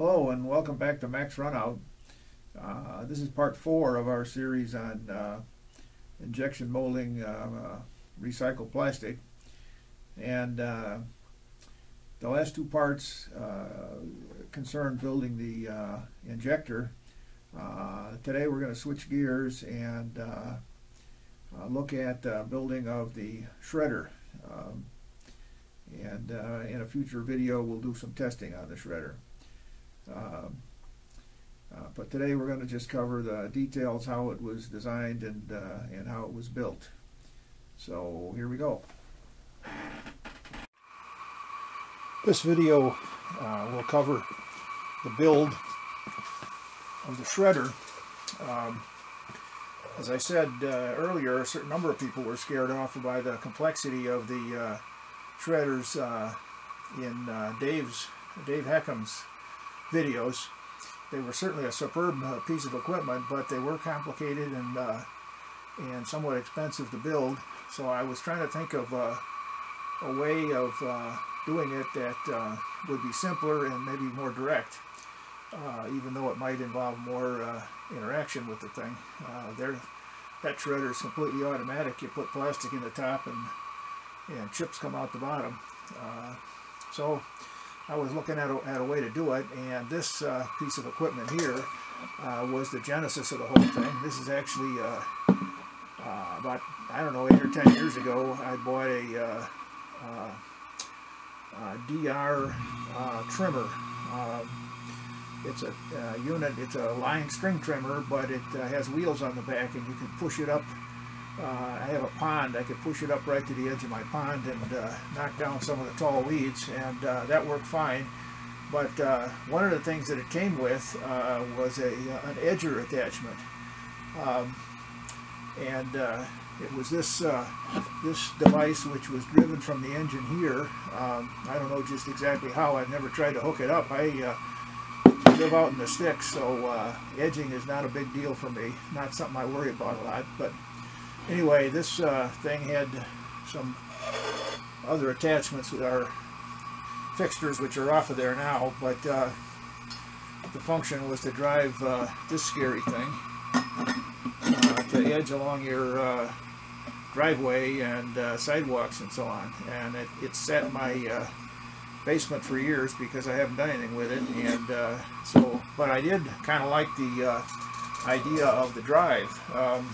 Hello and welcome back to Max Runout. Uh, this is part four of our series on uh, injection molding uh, recycled plastic. And uh, the last two parts uh, concern building the uh, injector. today we're going to switch gears and look at building of the shredder. Um, and in a future video we'll do some testing on the shredder. Um, uh, but today we're going to just cover the details, how it was designed and, uh, and how it was built. So here we go. This video uh, will cover the build of the shredder. Um, as I said uh, earlier, a certain number of people were scared off by the complexity of the uh, shredders uh, in Dave's Dave Hakkens' videos. They were certainly a superb uh, piece of equipment, but they were complicated and uh, and somewhat expensive to build. So I was trying to think of uh, a way of uh, doing it that uh, would be simpler and maybe more direct, uh, even though it might involve more interaction with the thing. there, that shredder is completely automatic. You put plastic in the top and and chips come out the bottom. so I was looking at a, at a way to do it, and this uh, piece of equipment here uh, was the genesis of the whole thing. This is actually uh, uh about, I don't know, 8 or 10 years ago, I bought a uh, DR trimmer. it's a unit, it's a line string trimmer, but it has wheels on the back, and you can push it up uh, I have a pond. I could push it up right to the edge of my pond and uh, knock down some of the tall weeds, and uh, that worked fine. But uh, one of the things that it came with uh, was a an edger attachment, um, and uh, it was this this device which was driven from the engine here. Um, I don't know just exactly how. I've never tried to hook it up. I live out in the sticks, so edging is not a big deal for me. Not something I worry about a lot, but Anyway, this uh, thing had some other attachments that are fixtures which are off of there now, but uh, the function was to drive uh, this scary thing uh, to edge along your uh, driveway and uh, sidewalks and so on. And it, it sat in my basement for years because I haven't done anything with it. And so, but I did kind of like the idea of the drive. Um,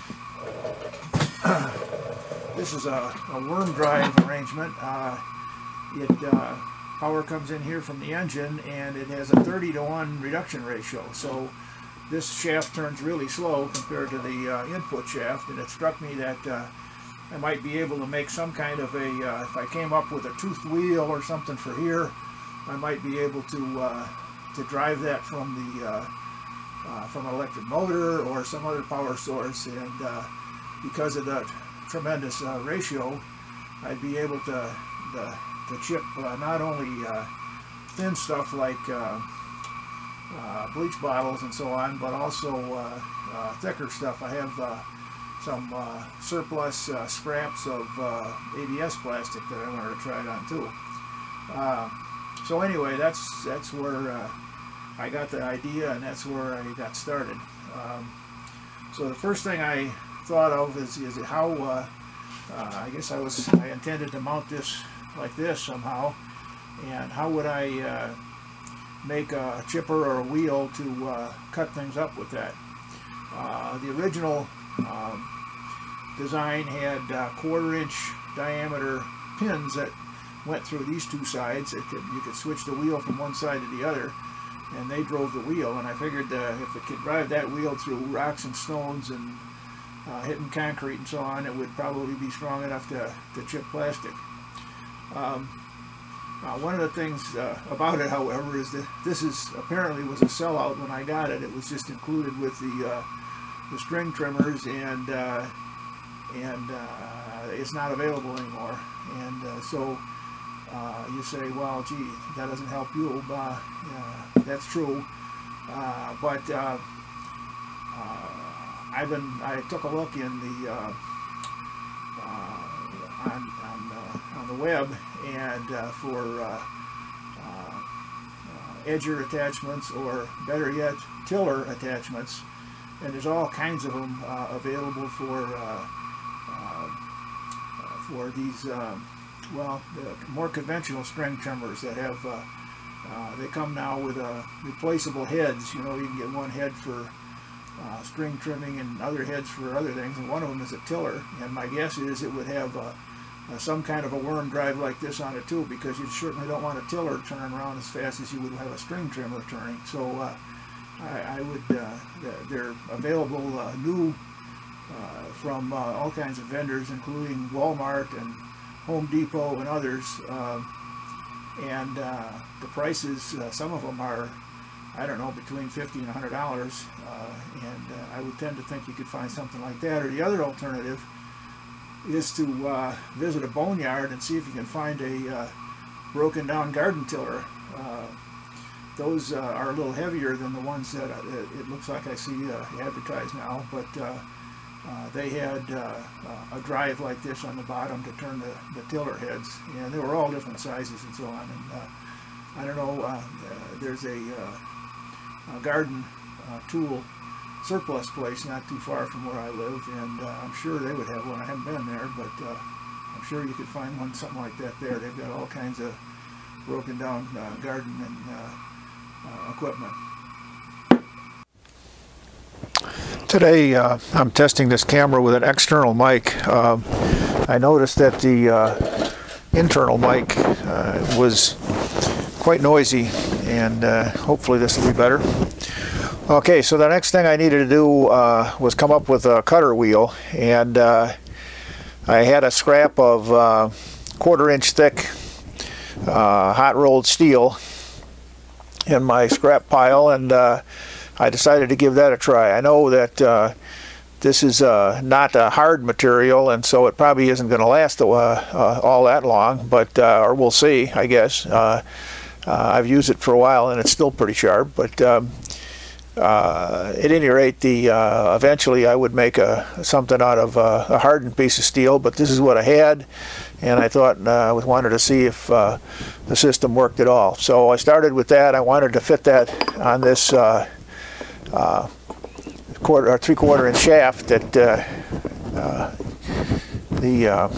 this is a, a, worm drive arrangement. Uh, it uh, power comes in here from the engine and it has a 30 to 1 reduction ratio. So this shaft turns really slow compared to the uh, input shaft and it struck me that uh, I might be able to make some kind of a, uh, if I came up with a toothed wheel or something for here, I might be able to uh, to drive that from the from an electric motor or some other power source and because of that tremendous uh, ratio, I'd be able to, to, to chip uh, not only uh, thin stuff like uh, uh, bleach bottles and so on, but also uh, thicker stuff. I have some surplus scraps of ABS plastic that I wanted to try it on too. so anyway, that's that's where I got the idea, and that's where I got started. Um, so the first thing I thought of is, is how, uh, uh, I guess I was, I intended to mount this like this somehow, and how would I uh, make a chipper or a wheel to uh, cut things up with that. Uh, the original um, design had uh, quarter inch diameter pins that went through these two sides. Could, you could switch the wheel from one side to the other and they drove the wheel and I figured uh, if it could drive that wheel through rocks and stones and uh, hitting concrete and so on, it would probably be strong enough to, to chip plastic. Um, uh, one of the things uh, about it, however, is that this is apparently was a sellout when I got it. It was just included with the uh, the string trimmers, and uh, and uh, it's not available anymore. And so you say, well, gee, that doesn't help you. that's true, but I've been I took a look in the uh, uh, on on, uh, on, the web and uh, for uh, uh, edger attachments or better yet tiller attachments. And there's all kinds of them uh, available for uh, uh, for these um, well the more conventional string trimmers that have uh, they come now with replaceable heads. You know you can get one head for uh, string trimming and other heads for other things, and one of them is a tiller. And my guess is it would have uh, uh, some kind of a worm drive like this on it too, because you certainly don't want a tiller turning around as fast as you would have a string trimmer turning. So uh, I, I, would, they're available new from all kinds of vendors, including Walmart and Home Depot and others. and the prices, some of them are I don't know, between 50 and $100. Uh, and uh, I would tend to think you could find something like that. Or the other alternative is to uh, visit a boneyard and see if you can find a uh, broken down garden tiller. Uh, those uh, are a little heavier than the ones that it looks like I see advertised now, but they had a drive like this on the bottom to turn the, the tiller heads, and they were all different sizes and so on. And I don't know, there's a uh, garden uh, tool surplus place not too far from where I live, and uh, I'm sure they would have one. I haven't been there, but uh, I'm sure you could find one something like that there. They've got all kinds of broken down uh, garden and uh, equipment. Today I'm testing this camera with an external mic. Um, I noticed that the internal mic was quite noisy and uh, hopefully this will be better. Okay, so the next thing I needed to do uh, was come up with a cutter wheel and uh, I had a scrap of uh, quarter inch thick uh, hot rolled steel in my scrap pile and I decided to give that a try. I know that this is uh, not a hard material and so it probably isn't going to last uh, uh, all that long but or we'll see I guess I've used it for a while and it's still pretty sharp, but um, uh, at any rate, the uh, eventually I would make a something out of uh, a hardened piece of steel. But this is what I had, and I thought uh, I wanted to see if uh, the system worked at all. So I started with that. I wanted to fit that on this quarter or three-quarter inch shaft that the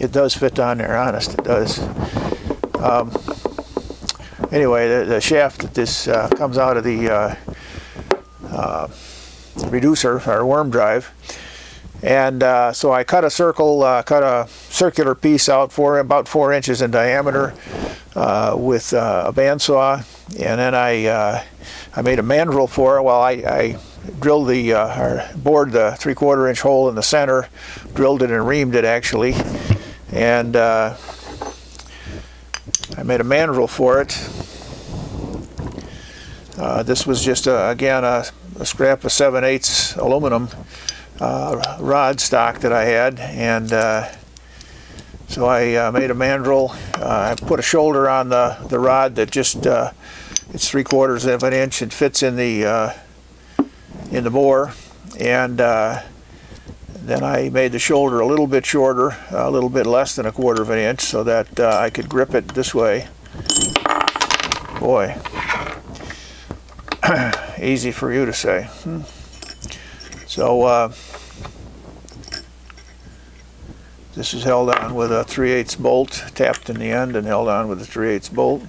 it does fit on there. Honest, it does. Um, anyway, the, the, shaft that this uh, comes out of the uh, uh, reducer or worm drive. And uh, so I cut a circle, uh, cut a circular piece out for about four inches in diameter uh, with a bandsaw, and then I I made a mandrel for it. Well, I, I drilled the or bored the three-quarter inch hole in the center, drilled it and reamed it actually, and I made a mandrel for it. Uh, this was just, a, again, a, a, scrap of 7 8 aluminum uh, rod stock that I had. And uh, so I uh, made a mandrel. Uh, I put a shoulder on the, the rod that just, uh, it's three quarters of an inch. It fits in the, in the bore. And then I made the shoulder a little bit shorter, a little bit less than a quarter of an inch, so that uh, I could grip it this way. Boy, easy for you to say. Hmm. So uh, this is held on with a 3 8 bolt, tapped in the end and held on with a 3 8 bolt.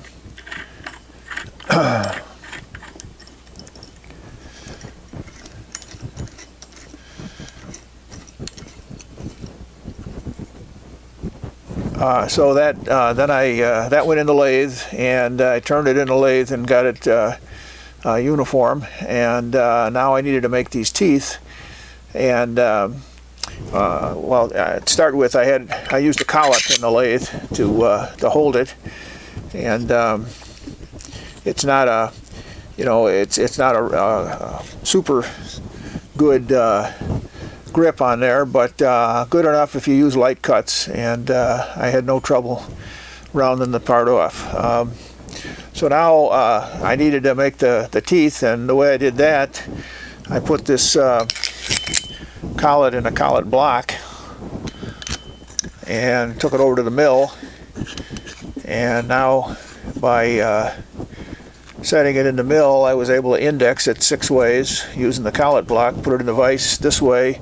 Uh, so that uh, then I uh, that went in the lathe and I turned it in the lathe and got it uh, uh, uniform. And now I needed to make these teeth. And um, well to start with I had I used a collet in the lathe to to hold it. And um, it's not a you know it's it's not a, a super good grip on there, but uh, good enough if you use light cuts, and uh, I had no trouble rounding the part off. Um, so now uh, I needed to make the, the teeth, and the way I did that, I put this uh, collet in a collet block and took it over to the mill, and now by uh, setting it in the mill, I was able to index it six ways using the collet block, put it in the vise this way,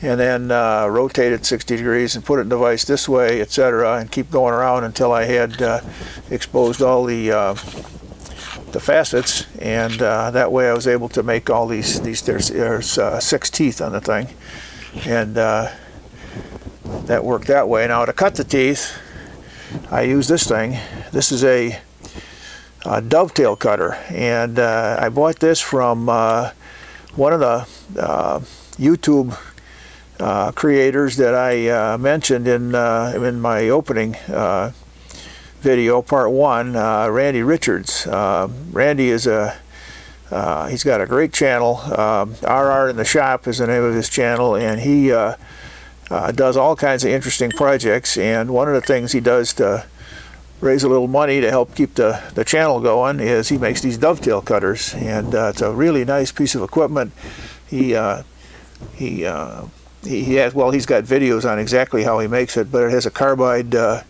and then uh, rotate it 60 degrees and put it in the vise this way, etc., and keep going around until I had uh, exposed all the uh, the facets, and uh, that way I was able to make all these these there's, there's uh, six teeth on the thing, and uh, that worked that way. Now to cut the teeth, I use this thing. This is a, a dovetail cutter, and I bought this from one of the YouTube uh, creators that I uh, mentioned in uh, in my opening uh, video, part one, uh, Randy Richards. Randy is a he's got a great channel. RR in the Shop is the name of his channel, and he does all kinds of interesting projects. And one of the things he does to raise a little money to help keep the, the channel going is he makes these dovetail cutters. And uh, it's a really nice piece of equipment. He uh, he uh, he, he, has well he's got videos on exactly how he makes it but it has a carbide uh,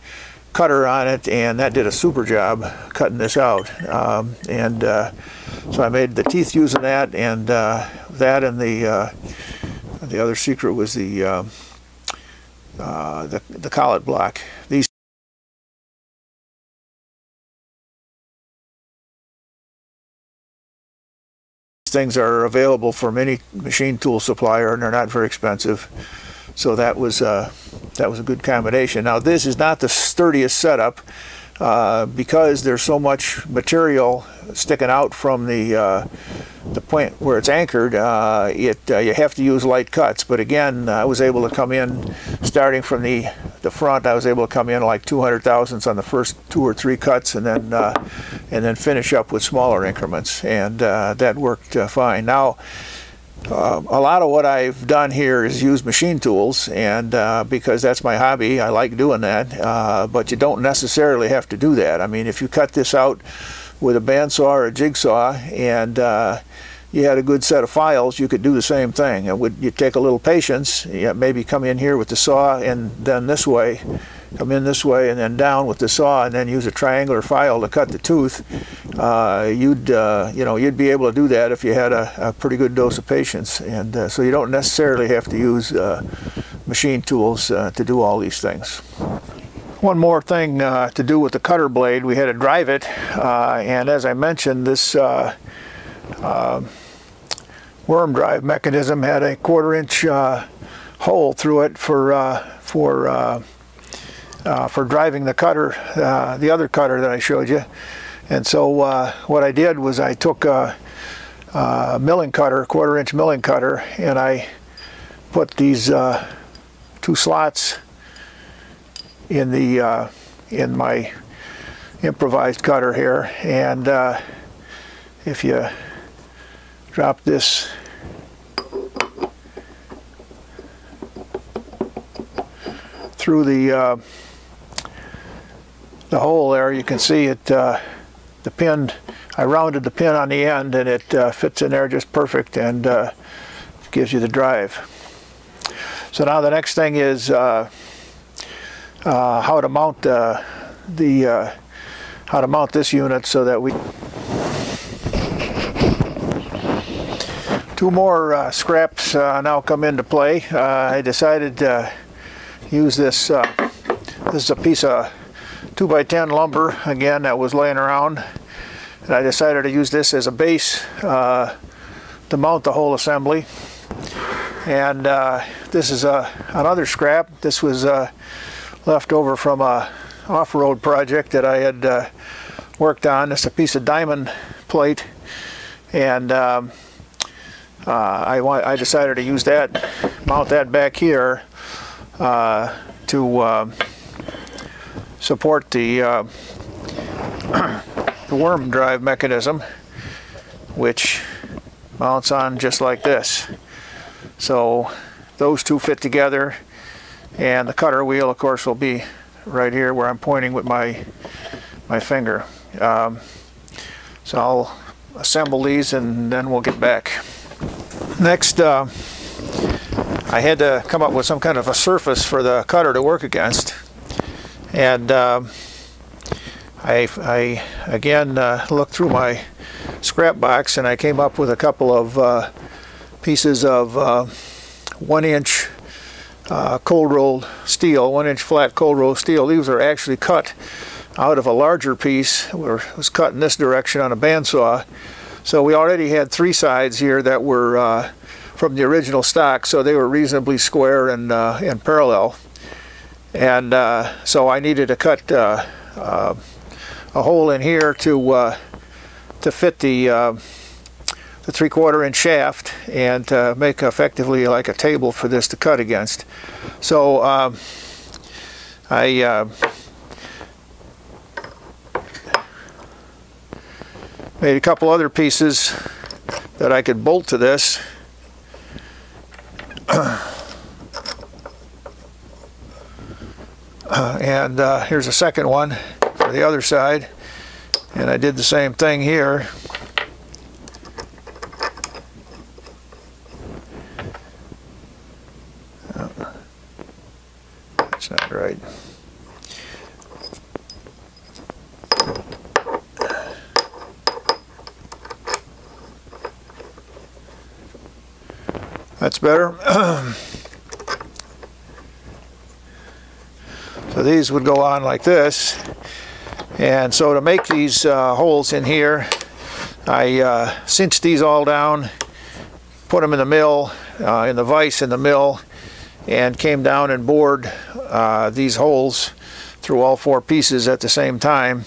cutter on it and that did a super job cutting this out. Um, and uh, so I made the teeth using that and uh, that and the the other secret was the uh, the, the collet block. These things are available from any machine tool supplier and they're not very expensive. So that was uh, that was a good combination. Now this is not the sturdiest setup uh, because there's so much material sticking out from the uh, the point where it's anchored. Uh, it uh, you have to use light cuts. But again, I was able to come in starting from the the front. I was able to come in like 200 thousandths on the first two or three cuts, and then uh, and then finish up with smaller increments, and that worked fine. Now. Uh, a lot of what I've done here is use machine tools, and uh, because that's my hobby, I like doing that. Uh, but you don't necessarily have to do that. I mean, if you cut this out with a bandsaw or a jigsaw, and uh, you had a good set of files, you could do the same thing. It would you take a little patience, you maybe come in here with the saw, and then this way, come in this way and then down with the saw and then use a triangular file to cut the tooth, uh, you'd uh, you know you'd be able to do that if you had a, a pretty good dose of patience. And uh, so you don't necessarily have to use uh, machine tools uh, to do all these things. One more thing uh, to do with the cutter blade, we had to drive it, and as I mentioned, this worm drive mechanism had a quarter inch hole through it for for uh, for driving the cutter, uh, the other cutter that I showed you. And so uh, what I did was I took a, a, milling cutter, quarter inch milling cutter, and I put these uh, two slots in the uh, in my improvised cutter here. And uh, if you drop this through the the hole there, you can see it, uh, the pin, I rounded the pin on the end and it uh, fits in there just perfect and uh, gives you the drive. So now the next thing is uh, uh, how to mount uh, the, how to mount this unit so that we Two more scraps now come into play. I decided to use this, this is a piece of 2 by 10 lumber again that was laying around. And I decided to use this as a base uh, to mount the whole assembly. And uh, this is uh, another scrap. This was uh, left over from a off-road project that I had uh, worked on. It's a piece of diamond plate. And um, uh, I, I decided to use that mount that back here to support the, uh, the worm drive mechanism which mounts on just like this. So those two fit together and the cutter wheel of course will be right here where I'm pointing with my my finger. Um, so I'll assemble these and then we'll get back. Next uh, I had to come up with some kind of a surface for the cutter to work against and um, I, I, again uh, looked through my scrap box and I came up with a couple of uh, pieces of uh, one inch uh, cold rolled steel, one inch flat cold rolled steel. These are actually cut out of a larger piece. It was cut in this direction on a bandsaw. So we already had three sides here that were uh, from the original stock, so they were reasonably square and, uh, and parallel. And uh, so I needed to cut uh, uh, a hole in here to to fit the the three-quarter inch shaft and make effectively like a table for this to cut against. So um, I made a couple other pieces that I could bolt to this. Uh, and uh, here's a second one for the other side and I did the same thing here that's not right that's better So these would go on like this. And so to make these uh, holes in here, I uh, cinched these all down, put them in the mill, uh, in the vise in the mill, and came down and bored uh, these holes through all four pieces at the same time.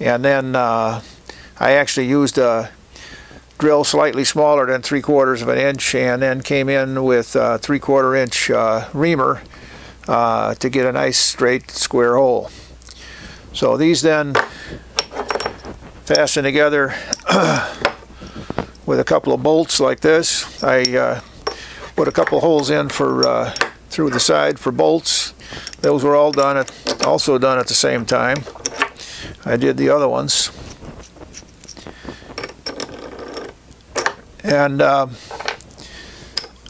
And then uh, I actually used a drill slightly smaller than three quarters of an inch and then came in with a three quarter inch uh, reamer uh, to get a nice straight square hole. So these then fasten together with a couple of bolts like this. I uh, put a couple holes in for uh, through the side for bolts. Those were all done at also done at the same time. I did the other ones. And uh,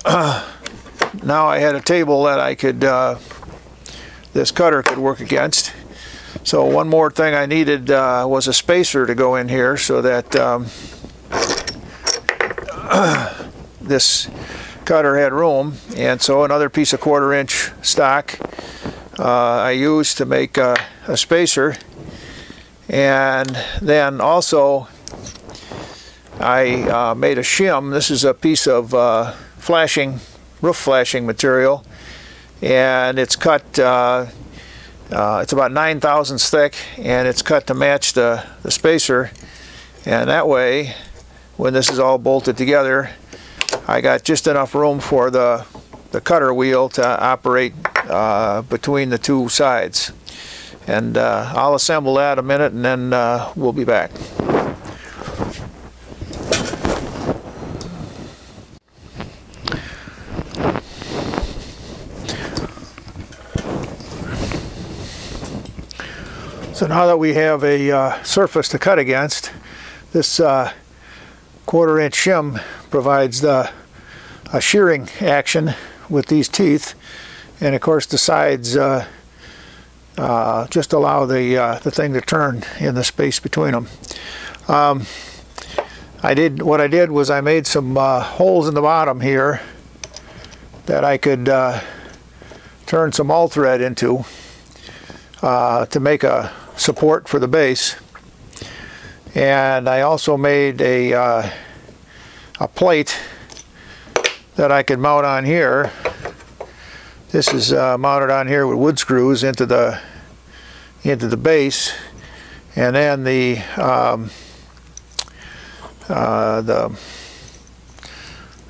now I had a table that I could, uh, this cutter could work against. So one more thing I needed uh, was a spacer to go in here so that um, this cutter had room. And so another piece of quarter inch stock uh, I used to make a, a spacer. And then also I uh, made a shim. This is a piece of uh, flashing roof flashing material and it's cut uh, uh, it's about 9 thousandths thick and it's cut to match the, the spacer and that way when this is all bolted together I got just enough room for the the cutter wheel to operate uh, between the two sides and uh, I'll assemble that a minute and then we'll be back. So now that we have a uh, surface to cut against, this uh, quarter inch shim provides the a shearing action with these teeth and of course the sides uh, uh just allow the uh, the thing to turn in the space between them. Um, I did what I did was I made some uh, holes in the bottom here that I could turn some all thread into to make a support for the base. And I also made a, uh, a plate that I could mount on here. This is uh, mounted on here with wood screws into the into the base, and then the um, uh, the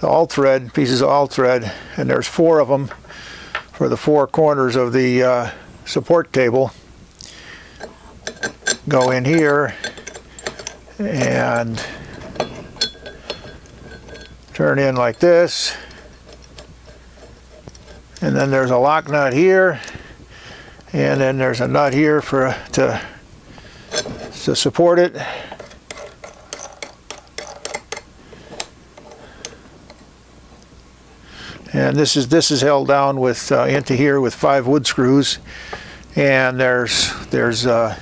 the all thread pieces of all thread, and there's four of them for the four corners of the uh, support table go in here and turn in like this. And then there's a lock nut here. And then there's a nut here for to to support it. And this is this is held down with uh, into here with five wood screws. And there's there's uh,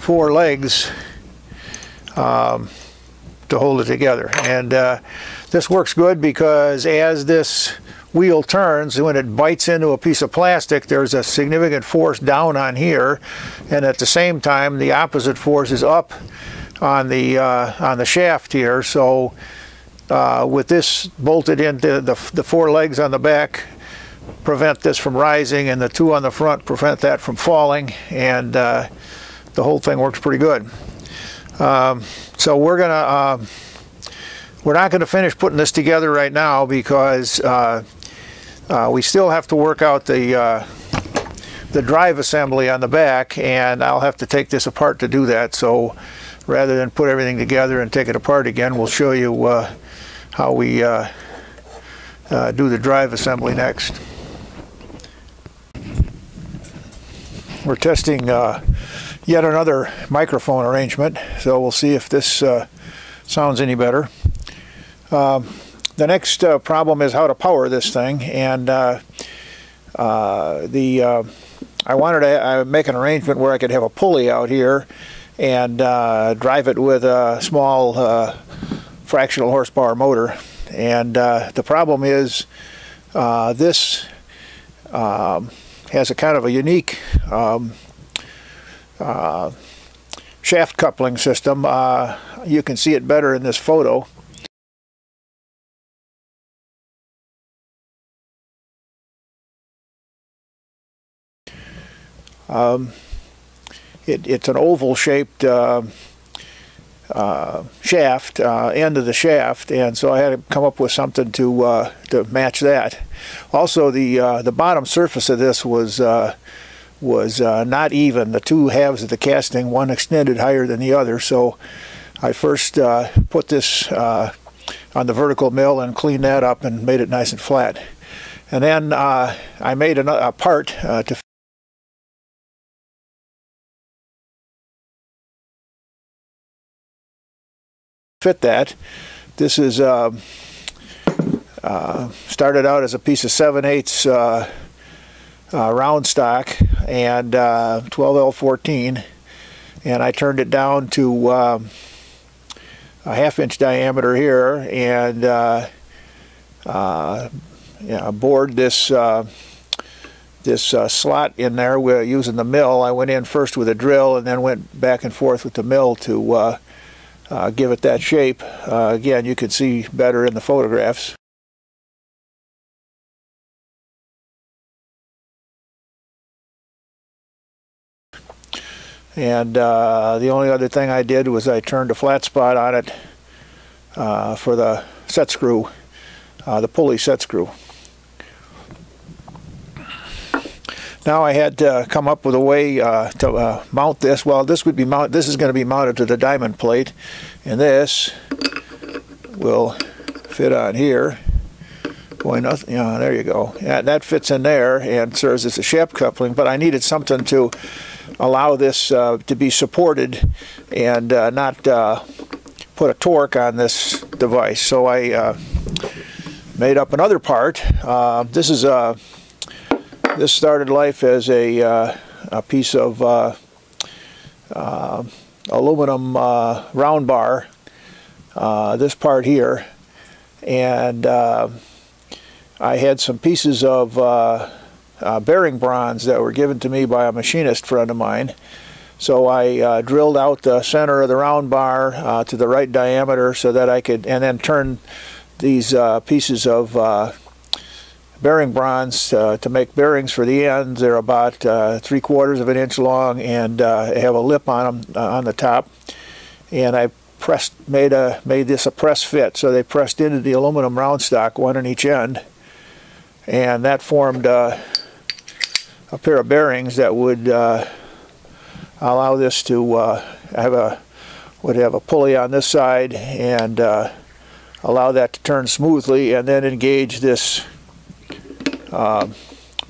four legs um, to hold it together. And uh, this works good because as this wheel turns, when it bites into a piece of plastic, there's a significant force down on here, and at the same time, the opposite force is up on the uh, on the shaft here. So uh, with this bolted into the, the four legs on the back, prevent this from rising, and the two on the front prevent that from falling, and uh, the whole thing works pretty good. Um, so we're gonna uh, we're not going to finish putting this together right now because uh, uh, we still have to work out the uh, the drive assembly on the back and I'll have to take this apart to do that so rather than put everything together and take it apart again we'll show you uh, how we uh, do the drive assembly next. We're testing yet another microphone arrangement so we'll see if this sounds any better. Um, the next uh, problem is how to power this thing and uh, uh, the uh, I wanted to uh, make an arrangement where I could have a pulley out here and uh, drive it with a small fractional horsepower motor and the problem is this um, has a kind of a unique um, shaft coupling system you can see it better in this photo Um, it, it's an oval shaped uh, uh, shaft, uh, end of the shaft, and so I had to come up with something to uh, to match that. Also, the uh, the bottom surface of this was uh, was not even. The two halves of the casting, one extended higher than the other, so I first put this on the vertical mill and cleaned that up and made it nice and flat. And then I made a, a part to fit that. This is uh, uh, started out as a piece of 7 8 uh, uh, round stock and 12L14 uh, and I turned it down to um, a half inch diameter here and uh, yeah, bored this this uh, slot in there we're using the mill. I went in first with a drill and then went back and forth with the mill to uh, uh, give it that shape. Uh, again, you can see better in the photographs. And uh, the only other thing I did was I turned a flat spot on it uh, for the set screw, uh, the pulley set screw. Now I had to come up with a way uh, to uh, mount this. Well, this would be mount. This is going to be mounted to the diamond plate, and this will fit on here. Boy, nothing. Yeah, there you go. Yeah, that fits in there and serves as a shaft coupling. But I needed something to allow this uh, to be supported and uh, not uh, put a torque on this device. So I uh, made up another part. this is a this started life as a, uh, a piece of uh, uh, aluminum uh, round bar, uh, this part here, and uh, I had some pieces of bearing bronze that were given to me by a machinist friend of mine. So I drilled out the center of the round bar to the right diameter so that I could, and then turn these pieces of bearing bronze uh, to make bearings for the ends. They're about uh, three quarters of an inch long and uh, have a lip on them uh, on the top. And I pressed made a made this a press fit, so they pressed into the aluminum round stock, one on each end, and that formed uh, a pair of bearings that would uh, allow this to have a would have a pulley on this side and allow that to turn smoothly, and then engage this uh,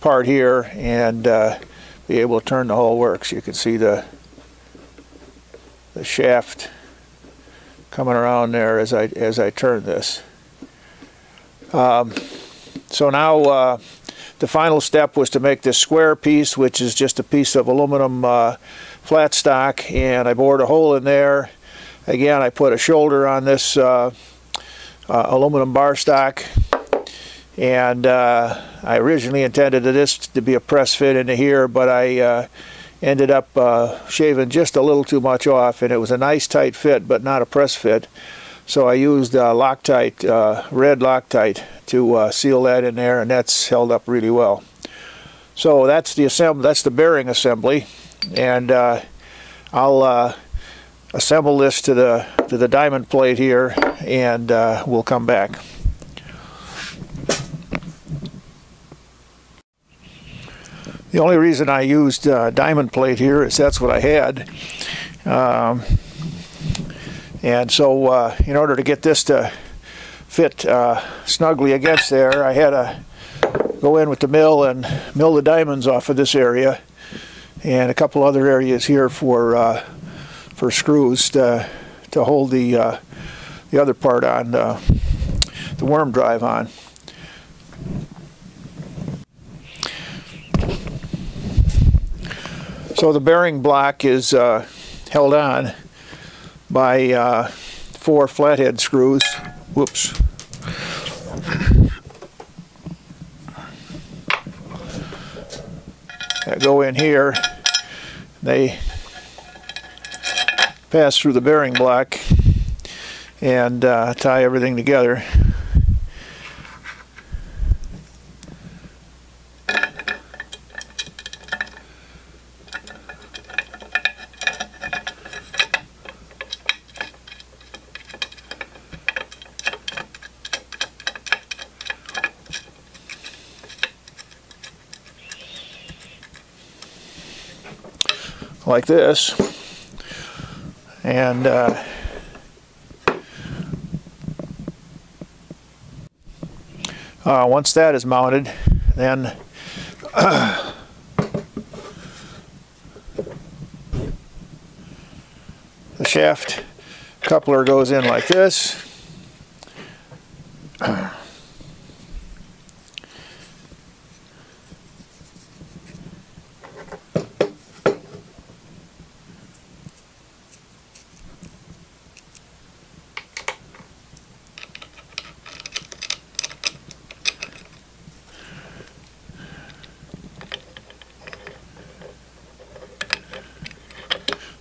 part here and uh, be able to turn the whole works. You can see the the shaft coming around there as I as I turn this. Um, so now uh, the final step was to make this square piece, which is just a piece of aluminum uh, flat stock, and I bored a hole in there. Again, I put a shoulder on this uh, uh, aluminum bar stock and uh, I originally intended this to be a press fit into here but I uh, ended up uh, shaving just a little too much off and it was a nice tight fit but not a press fit. So I used Loctite, red Loctite to uh, seal that in there and that's held up really well. So that's the assemble that's the bearing assembly and uh, I'll uh, assemble this to the to the diamond plate here and uh, we'll come back. The only reason I used uh, diamond plate here is that's what I had. Um, and so uh, in order to get this to fit uh, snugly against there, I had to go in with the mill and mill the diamonds off of this area and a couple other areas here for uh, for screws to, to hold the uh, the other part on uh, the worm drive on. So the bearing block is uh, held on by uh, four flathead screws. Whoops. That go in here. They pass through the bearing block and uh, tie everything together. Like this. And uh, uh, once that is mounted then uh, the shaft coupler goes in like this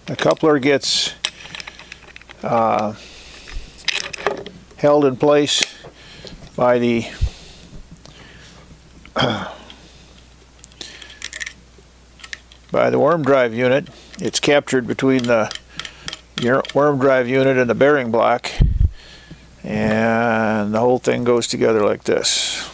the coupler gets uh, held in place by the by the worm drive unit. It's captured between the worm drive unit and the bearing block and the whole thing goes together like this.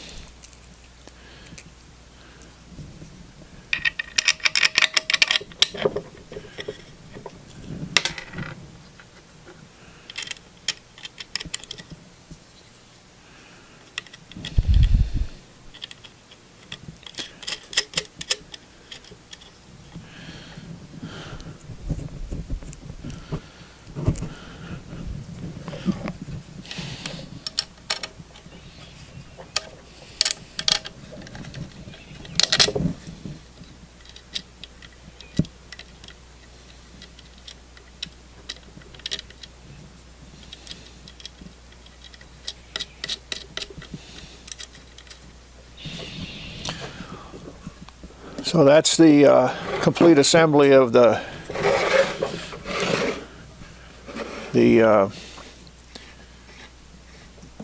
So that's the uh, complete assembly of the the uh,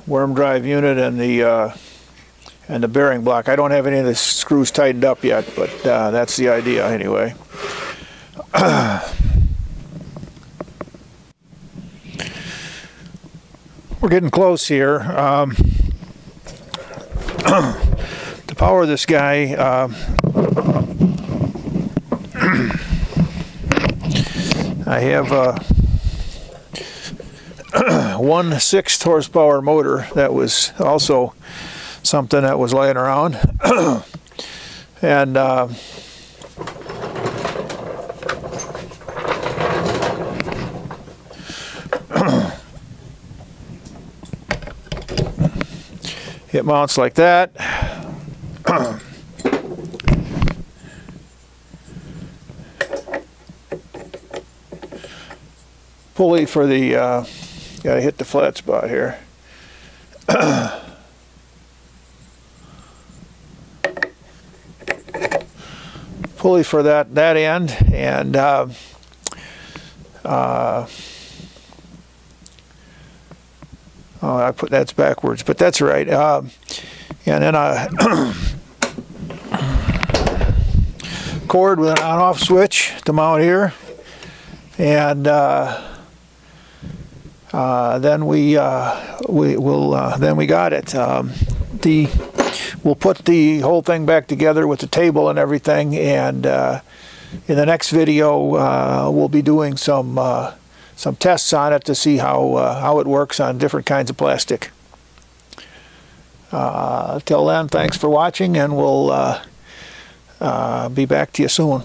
worm drive unit and the uh, and the bearing block. I don't have any of the screws tightened up yet, but uh, that's the idea anyway. We're getting close here. Um, to power this guy, I have a one sixth horsepower motor that was also something that was laying around. And uh, it mounts like that pulley for the, uh, gotta hit the flat spot here. pulley for that, that end and uh, uh, oh, I put that's backwards, but that's right. Uh, and then a cord with an on-off switch to mount here, and uh, uh, then we uh, we will uh, then we got it. Um, the we'll put the whole thing back together with the table and everything, and uh, in the next video uh, we'll be doing some some tests on it to see how how it works on different kinds of plastic. till then, thanks for watching, and we'll be back to you soon.